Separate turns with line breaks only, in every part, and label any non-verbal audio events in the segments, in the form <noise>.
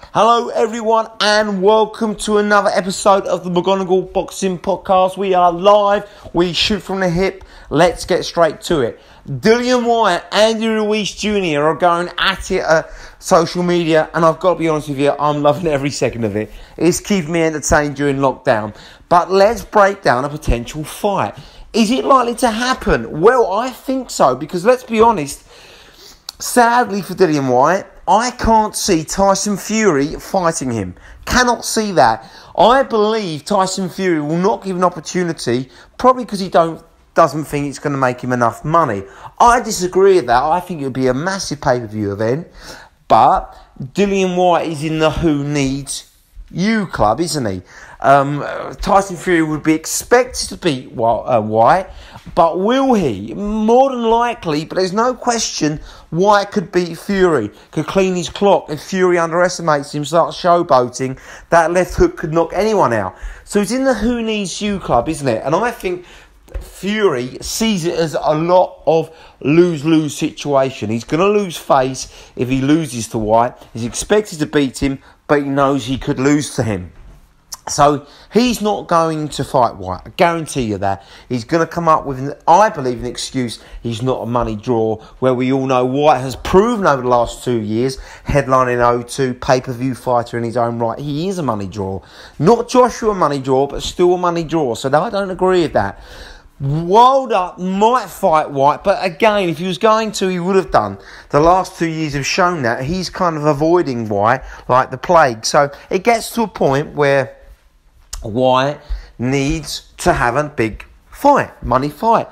Hello, everyone, and welcome to another episode of the McGonigle Boxing Podcast. We are live, we shoot from the hip. Let's get straight to it. Dillian Whyte, Andy Ruiz Jr. are going at it at social media, and I've got to be honest with you, I'm loving every second of it. It's keeping me entertained during lockdown. But let's break down a potential fight. Is it likely to happen? Well, I think so, because let's be honest, sadly for Dillian Whyte, I can't see Tyson Fury fighting him. Cannot see that. I believe Tyson Fury will not give an opportunity, probably because he don't doesn't think it's going to make him enough money. I disagree with that. I think it would be a massive pay per view event. But Dillian Whyte is in the Who Needs You club, isn't he? Um, Tyson Fury would be expected to beat uh, Whyte, but will he? More than likely, but there's no question Whyte could beat Fury, could clean his clock. If Fury underestimates him, starts showboating, that left hook could knock anyone out. So it's in the Who Needs You club, isn't it? And I think Fury sees it as a lot of lose lose situation. He's going to lose face if he loses to Whyte. He's expected to beat him, but he knows he could lose to him. So he's not going to fight Whyte. I guarantee you that. He's going to come up with, an, I believe, an excuse. He's not a money draw, where we all know Whyte has proven over the last two years, headlining O2, pay per view fighter in his own right. He is a money draw. Not Joshua money draw, but still a money draw. So I don't agree with that. Wilder might fight Whyte, but again, if he was going to, he would have done. The last two years have shown that he's kind of avoiding Whyte like the plague. So it gets to a point where Whyte needs to have a big fight, money fight.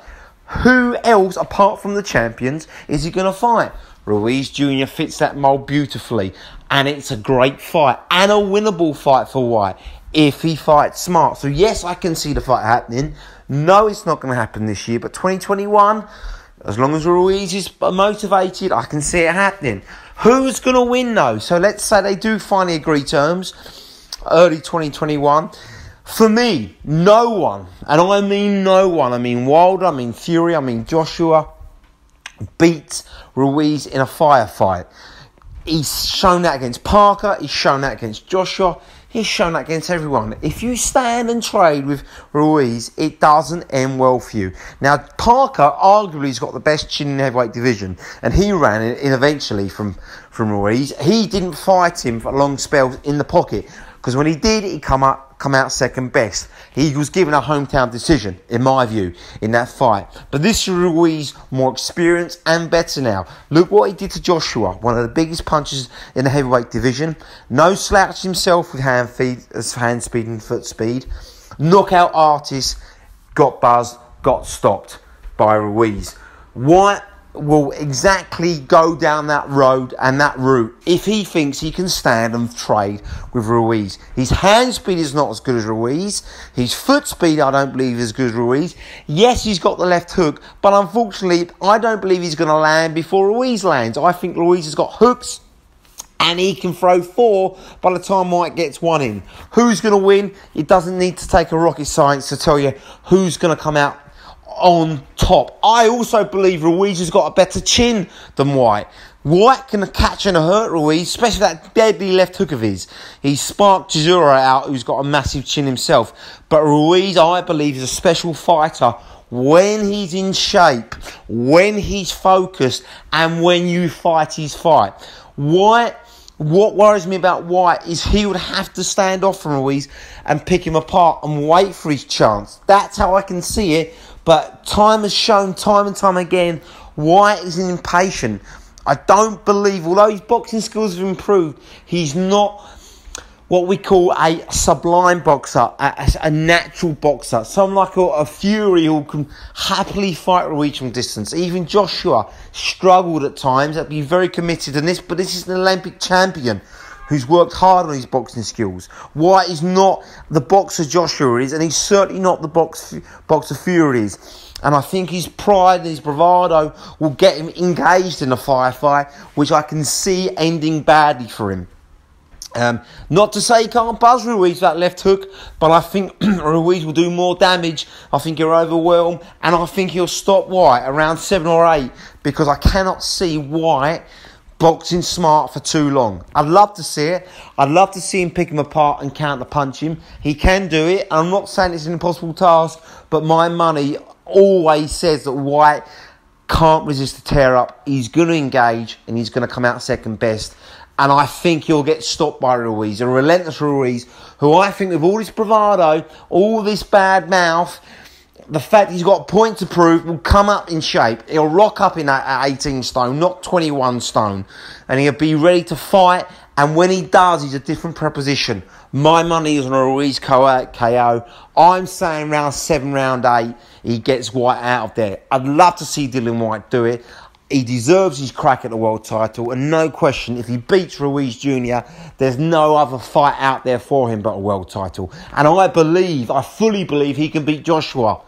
Who else, apart from the champions, is he going to fight? Ruiz Jr. fits that mold beautifully, and it's a great fight and a winnable fight for Whyte if he fights smart. So, yes, I can see the fight happening. No, it's not going to happen this year, but 2021, as long as Ruiz is motivated, I can see it happening. Who's going to win though? So, let's say they do finally agree terms early 2021. For me, no one, and I mean no one, I mean Wilder, I mean Fury, I mean Joshua, beats Ruiz in a firefight. He's shown that against Parker, he's shown that against Joshua, he's shown that against everyone. If you stand and trade with Ruiz, it doesn't end well for you. Now, Parker arguably has got the best chin in heavyweight division, and he ran in eventually from, from Ruiz. He didn't fight him for long spells in the pocket, because when he did, he come up come out second best. He was given a hometown decision, in my view, in that fight. But this Ruiz more experienced and better now. Look what he did to Joshua, one of the biggest punches in the heavyweight division. No slouch himself with hand, feed, hand speed and foot speed. Knockout artist, got buzzed, got stopped by Ruiz. Whyte will exactly go down that road and that route if he thinks he can stand and trade with Ruiz. His hand speed is not as good as Ruiz. His foot speed, I don't believe, is as good as Ruiz. Yes, he's got the left hook, but unfortunately, I don't believe he's going to land before Ruiz lands. I think Ruiz has got hooks and he can throw four by the time Whyte gets one in. Who's going to win? It doesn't need to take a rocket science to tell you who's going to come out on top. I also believe Ruiz has got a better chin than Whyte. Whyte can catch and hurt Ruiz, especially that deadly left hook of his. He sparked Chisora out, who's got a massive chin himself. But Ruiz, I believe, is a special fighter when he's in shape, when he's focused, and when you fight his fight. Whyte what worries me about Whyte is he would have to stand off from Ruiz and pick him apart and wait for his chance. That's how I can see it. But time has shown time and time again Whyte is impatient. I don't believe, although his boxing skills have improved, he's not what we call a sublime boxer, a, a natural boxer. Someone like a, a, Fury who can happily fight a reaching distance. Even Joshua struggled at times. I'd be very committed in this, but this is an Olympic champion who's worked hard on his boxing skills. Whyte is not the boxer Joshua is, and he's certainly not the box, boxer Fury is. And I think his pride and his bravado will get him engaged in a firefight, which I can see ending badly for him. Um, not to say he can't buzz Ruiz that left hook, but I think <clears throat> Ruiz will do more damage. I think he'll overwhelm, and I think he'll stop Whyte around seven or eight because I cannot see Whyte boxing smart for too long. I'd love to see it. I'd love to see him pick him apart and counter punch him. He can do it. I'm not saying it's an impossible task, but my money always says that Whyte can't resist the tear up. He's going to engage and he's going to come out second best. And I think he'll get stopped by Ruiz, a relentless Ruiz, who I think with all this bravado, all this bad mouth, the fact he's got a point to prove will come up in shape. He'll rock up in that at 18 stone, not 21 stone, and he'll be ready to fight. And when he does, he's a different proposition. My money is on a Ruiz KO. I'm saying round seven, round eight, he gets Whyte out of there. I'd love to see Dillian Whyte do it. He deserves his crack at the world title, and no question, if he beats Ruiz Jr., there's no other fight out there for him but a world title. And I believe, I fully believe he can beat Joshua.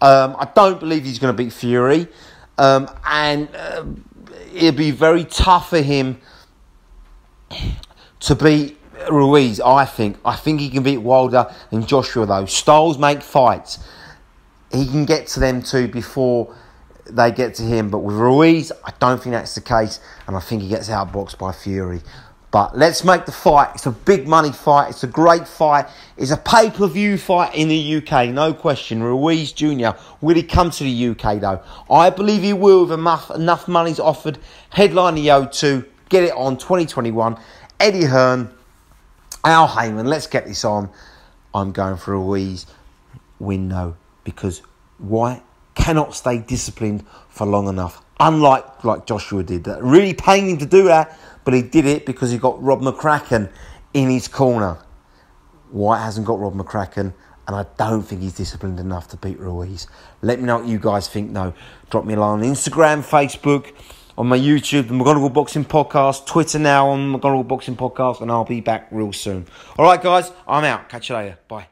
Um, I don't believe he's going to beat Fury, um, and uh, it'd be very tough for him to beat Ruiz. I think. I think he can beat Wilder and Joshua though. Styles make fights. He can get to them too before they get to him. But with Ruiz, I don't think that's the case, and I think he gets outboxed by Fury. But let's make the fight. It's a big money fight. It's a great fight. It's a pay per view fight in the UK, no question. Ruiz Jr. Will he come to the UK though? I believe he will if enough, enough money's offered. Headline the O2. Get it on 2021. Eddie Hearn, Al Haymon. Let's get this on. I'm going for Ruiz window because Whyte cannot stay disciplined for long enough. Unlike like Joshua did. That really paining to do that but he did it because he got Rob McCracken in his corner. Whyte hasn't got Rob McCracken, and I don't think he's disciplined enough to beat Ruiz. Let me know what you guys think, though. Drop me a line on Instagram, Facebook, on my YouTube, the McGonigle Boxing Podcast, Twitter now on McGonigle Boxing Podcast, and I'll be back real soon. All right, guys, I'm out. Catch you later. Bye.